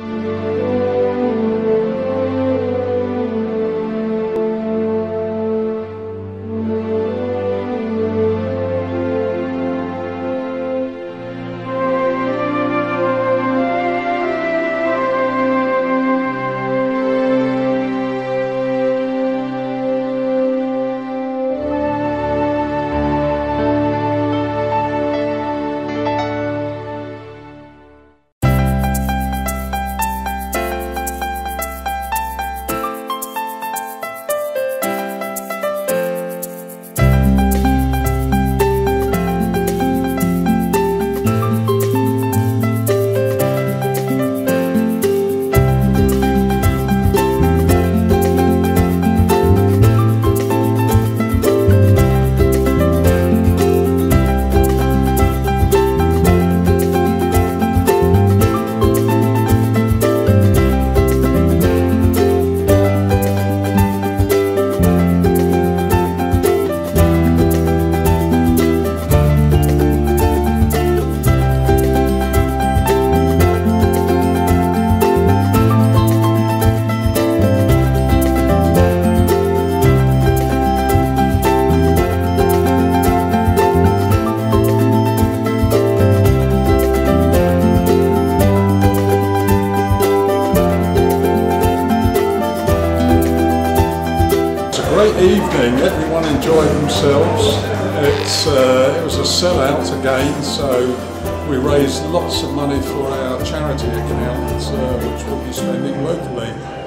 It's a great evening. Everyone enjoyed themselves. Uh, it was a sellout again, so we raised lots of money for our charity account, uh, which we'll be spending locally.